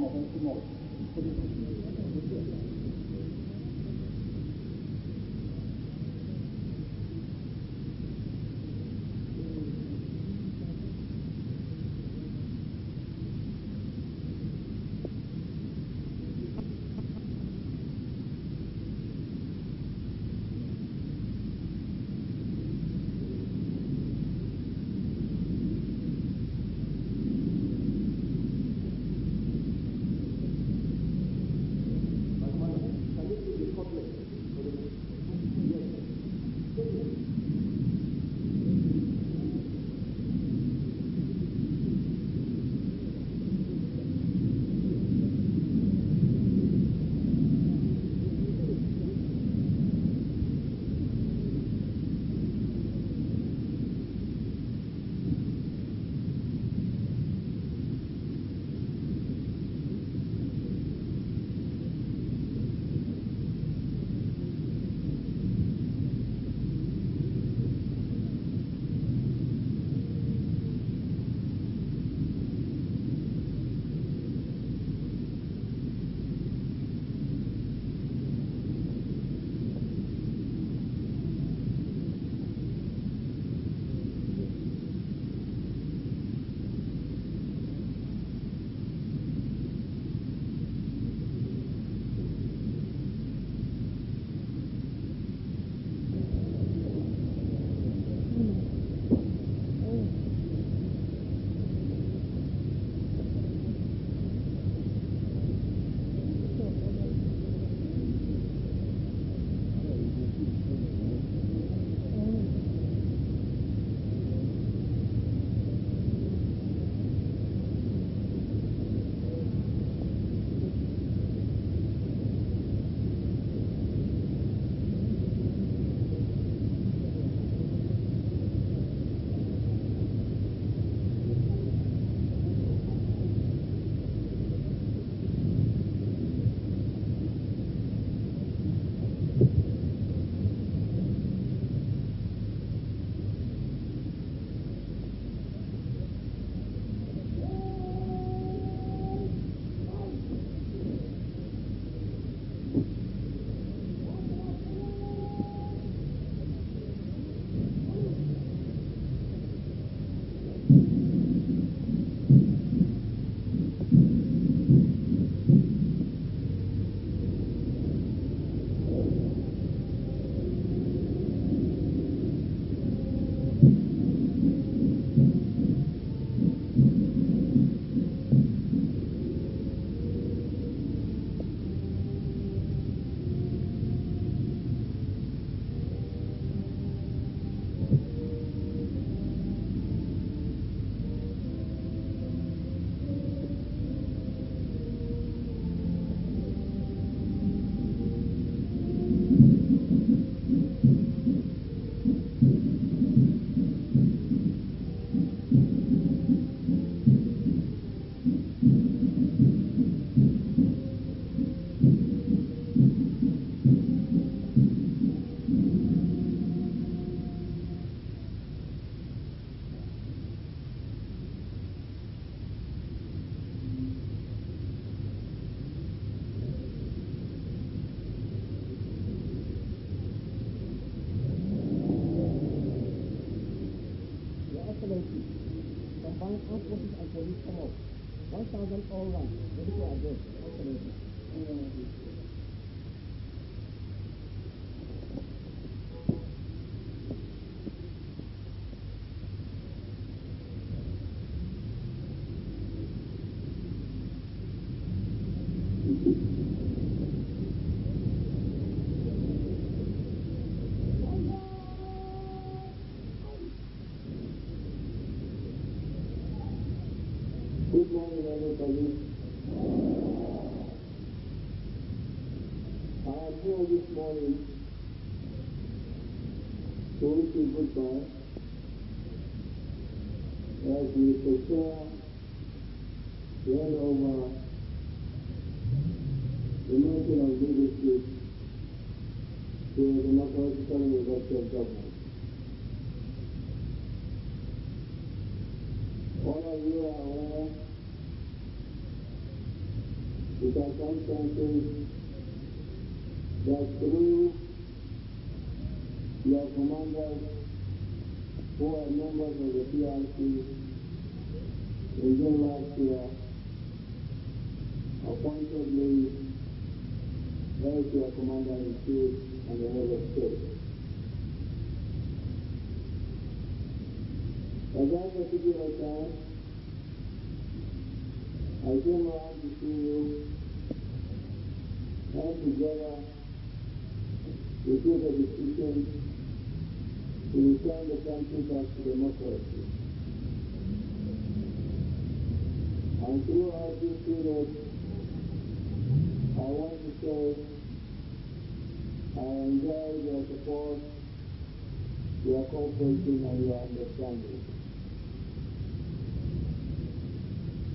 form of tomorrow. Excellency, 1,000 all ranks, ready to address. Excellency. Good morning, everybody. I am here this morning to as we prepare to over the mantle of leadership to the Democratically elected government. All of you are aware the circumstances that through your commanders who of the PRC in June last year appointed me as your commander-in-chief and the head of state. At that particular time, I came around to see you and together we took a to return the country back to democracy. And throughout this period, I want to say I enjoy your support, your cooperation, and your understanding.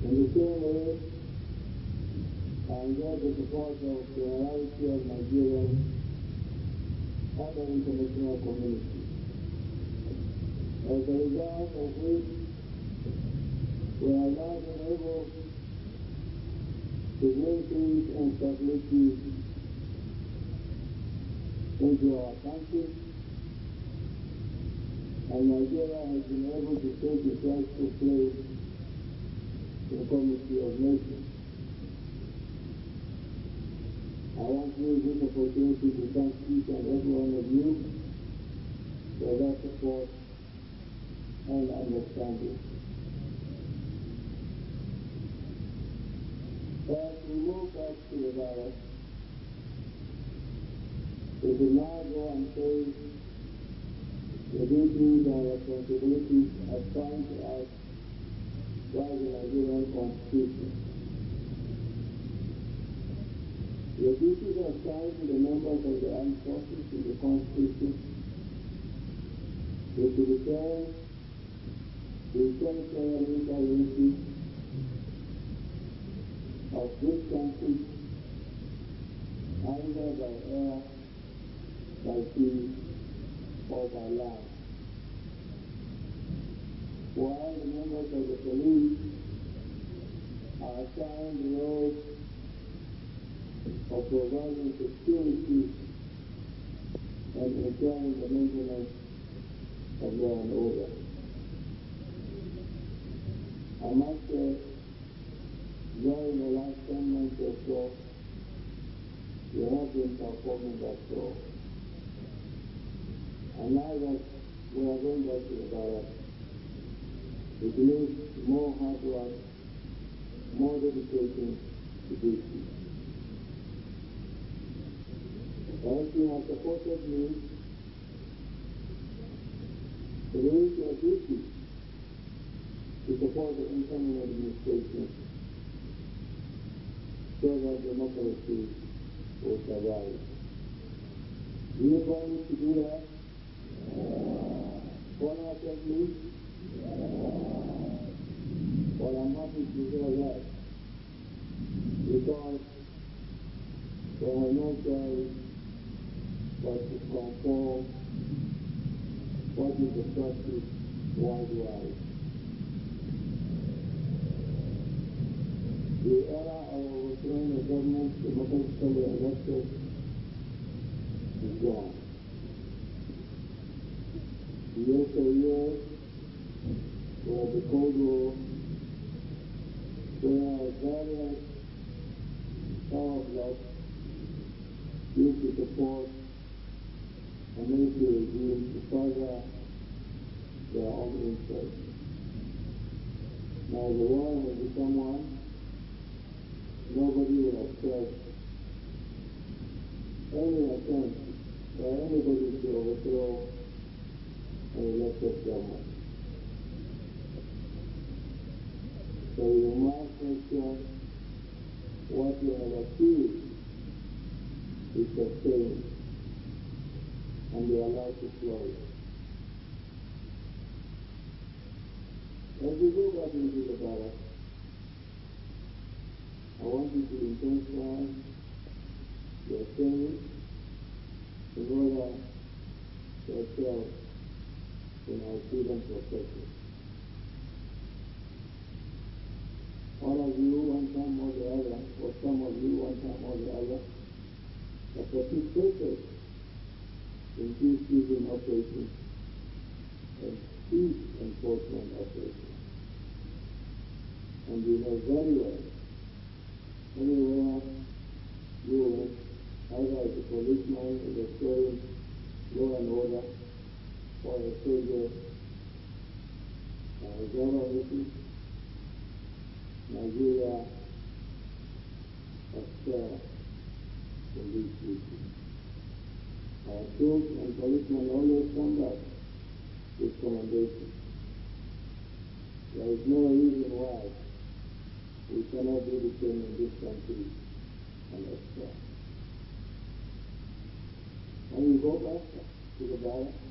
In the same way, I enjoy the support of the variety of Nigerians and the international community. As a result of which, we are been able to bring peace and stability into our country, and Nigeria has been able to take its rightful place in the community of nations. I want to use this opportunity to thank each and every one of you for that support and understanding. As we move back to the virus, we should now go and face the duties and responsibilities assigned to us by the Nigerian Constitution. The duties assigned to the members of the armed forces in the Constitution is to defend the territorial integrity of this country either by air, by sea, or by. While the members of the police are assigned the role of providing security and ensuring the maintenance of law and order. I must say, during the last 10 months or so, we have been performing that role. And now that we are going back to the barracks, it needs more hard work, more dedication to this. As you have supported me, it is your duty to support the incoming administration so that democracy will survive. You promise to do that? Wholeheartedly? Well, I'm happy to hear that because there are no choice but to conform what is the practice worldwide. The era of overthrowing a government democratically elected is gone. Yesteryear, where the Cold War, where various power blocks used to support a military regime to further their own interests. Now the war has become one. Nobody will accept any attempt by anybody to overthrow an elected government. So you must make sure what you have achieved is sustained and be allowed to flourish. As we go back into the barracks, I want you to intensify your training in order excel in our freedom profession. All of you, one time or the other, or some of you one time or the other, have participated in peacekeeping operations and peace enforcement operations. And you know very well, anywhere you went, either as a policeman in the restoring law and order, or a soldier, uh, government, Nigeria excel in these duties. Our troops and policemen always come back with commendation. There is no reason why we cannot do the same in this country and excel. When you go back to the barracks,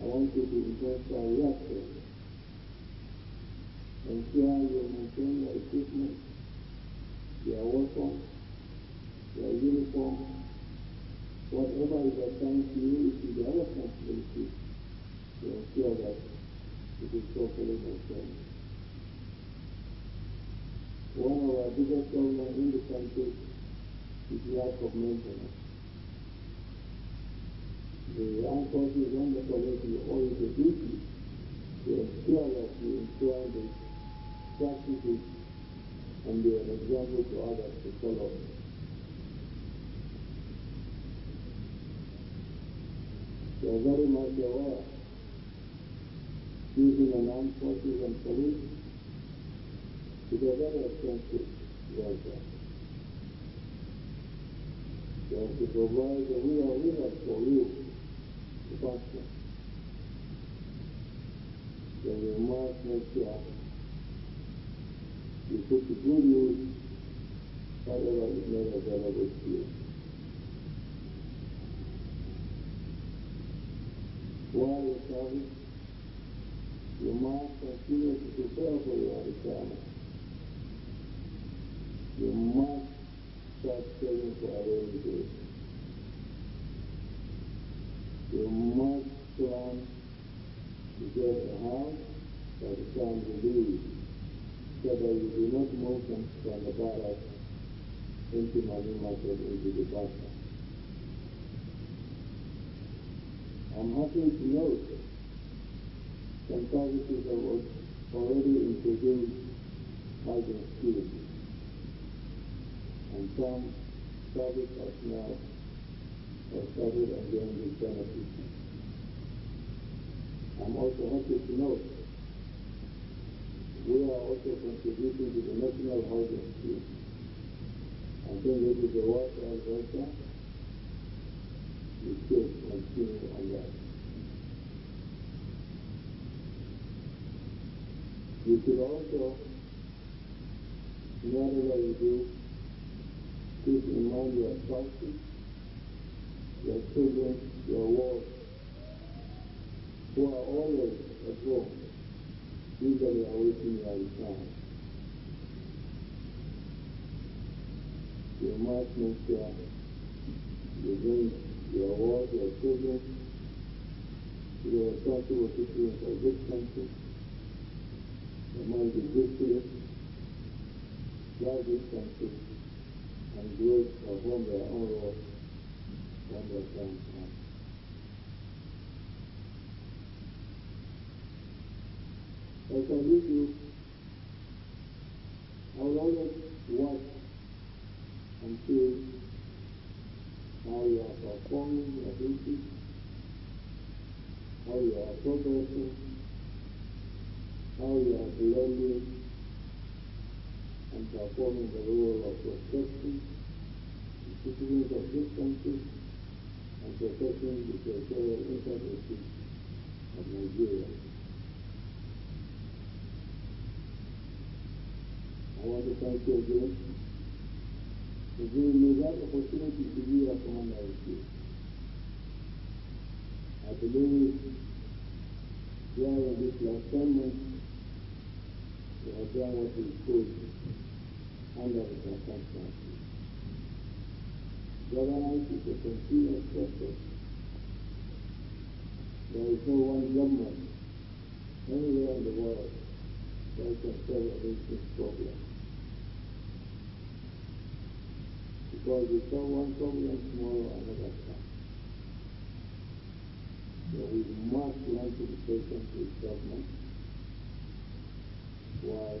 I want you to intensify your training ensure you maintain your equipment, your weapons, your uniform, whatever is assigned to you is your responsibility to ensure that it is properly maintained. One of our biggest problems in the country is lack of maintenance. The armed forces and the police will you the duty to ensure that the practices and be an example to others to follow. We are very much aware using an armed forces and police is a very expensive venture. We have to provide a real winner for you to function. So we must make sure you put to good use whatever is made available to you. While you're serving, you must continue to prepare for your retirement. You must start saving for rainy day. You must plan to get a house by the time you leave so that you do not move from, from the barracks into money market into the basket. I'm happy to note some services have already introduced housing schemes and some service personnel have started enjoying these benefits. I'm also happy to note we are also contributing to the national housing scheme. I think this is a worthwhile venture. We should continue on that. You should also, whatever you do, keep in mind your spouses, your children, your wives, who are always at home usually awaiting your return. You must make sure you bring your wife, your children, your responsible citizens of this country. They must be good citizens, love this country, and it for whom their own when their comes. As I leave you, I will always watch and see how you are performing your duty, how you are progressing, how you are blending and performing the role of protection, citizens of this country and protecting the territorial integrity of Nigeria. I want to thank you again for giving me that opportunity to be a commander in chief. I believe during this last ten months, we have done what we could under the circumstances. Governance is a continuous process. There is no one government anywhere in the world that can solve basic problem. Because we solve one problem tomorrow, another comes. So we must learn to be patient with government while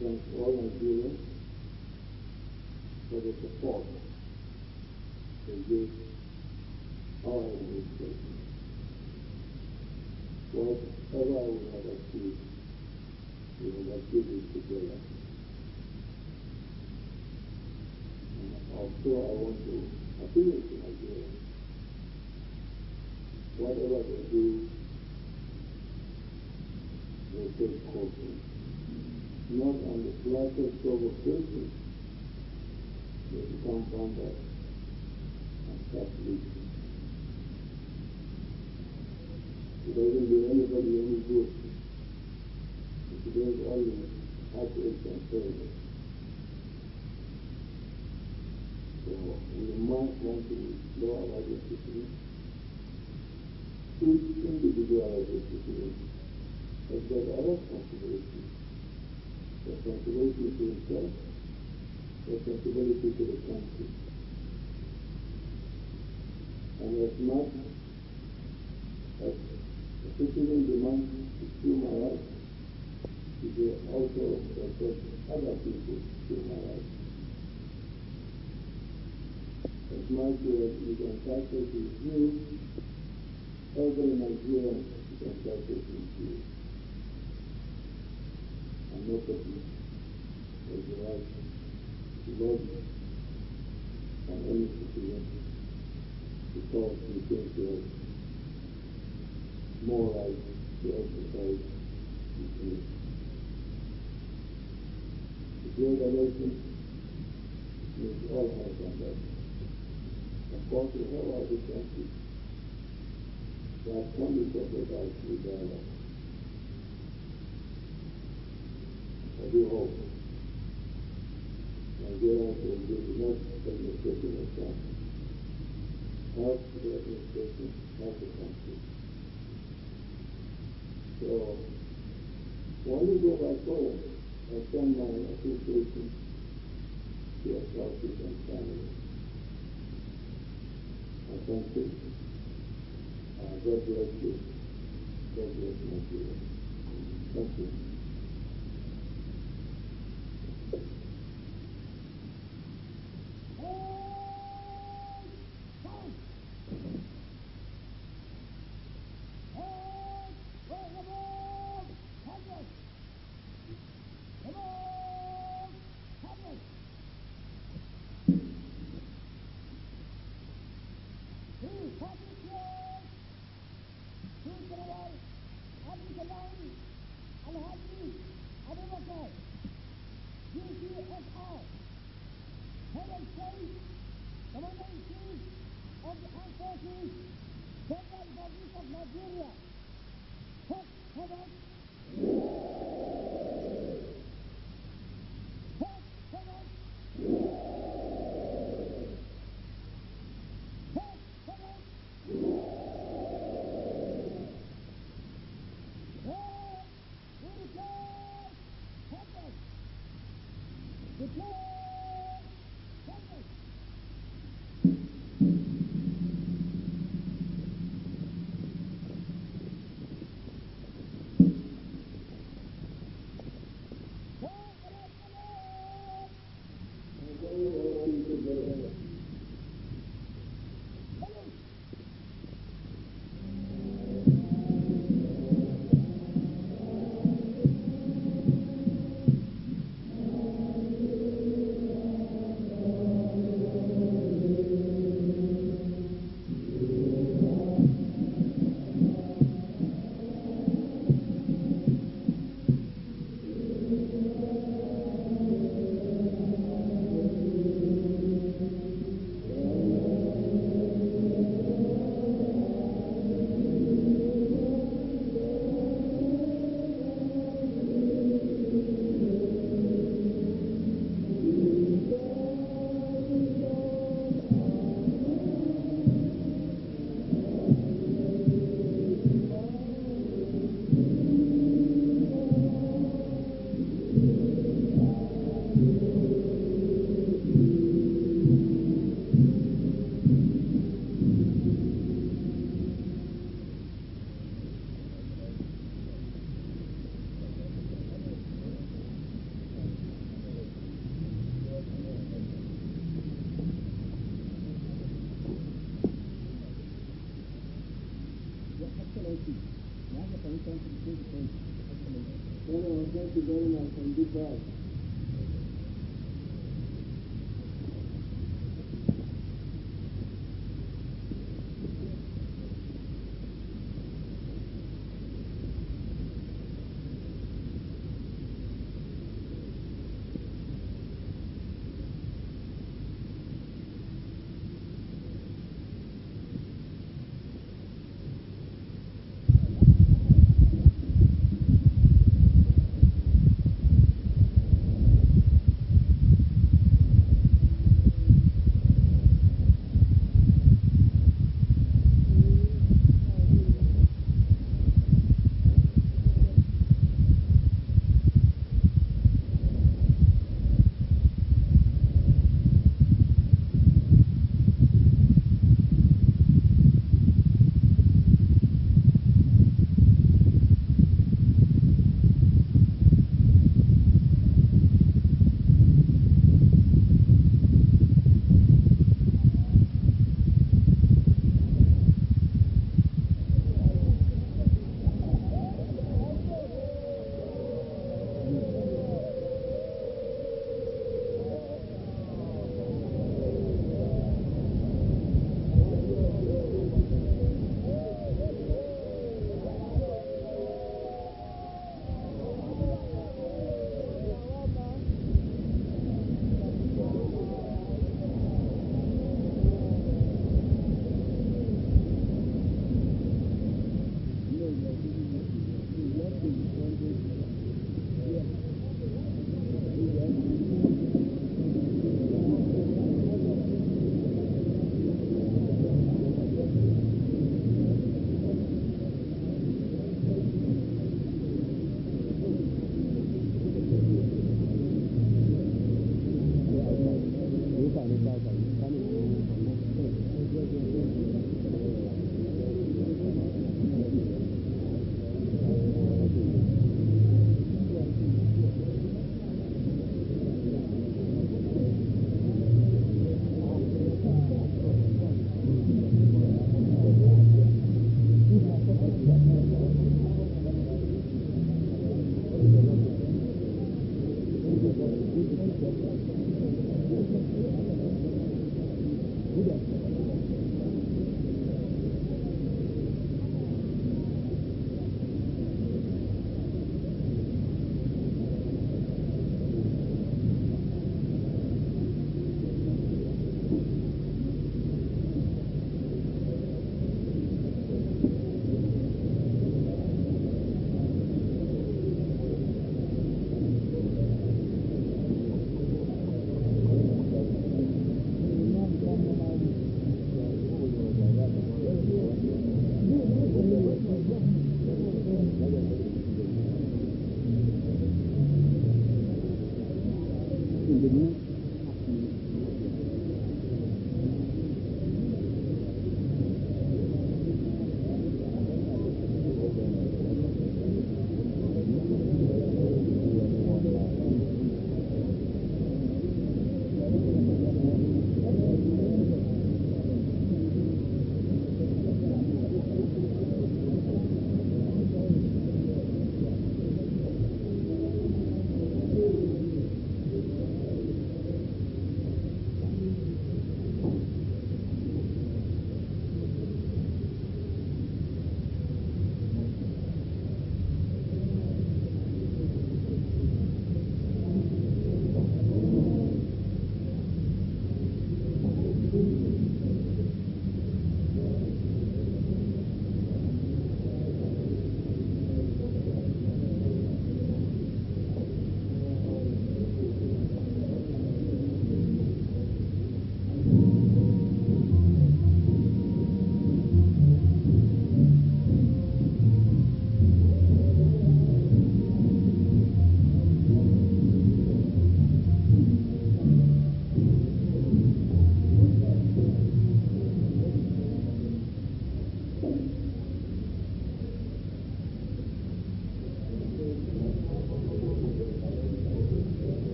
thank all Nigerians for the support they give our administration. Whatever we have achieved, we have achieved it together. And also I want to appeal to Nigerians. Whatever they do, they take caution. Not on the slightest provocation, they become bombers and start leaking. It doesn't do anybody any good. It does only heartache and pain. So we must want to know our discipline. Each individual discipline. Has got a responsibility. Responsibility to himself, responsibility to the country. And as much as the citizen demands human rights, he will also respect other people's my rights. As much as he is entitled to view, every Nigerian is entitled to view. And nobody has the right to lobby on any citizen because thinks he has more right to exercise. The great election needs all hands on deck. Of course, we have our differences. That can be settled out through dialogue. I do hope Nigerians will do the next administration of time. Help the administration, help the country. So, when we go back home, I send my appreciation to your spouses and family. I thank you. Uh, God bless you. God bless Nigeria. Thank you.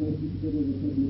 Thank you.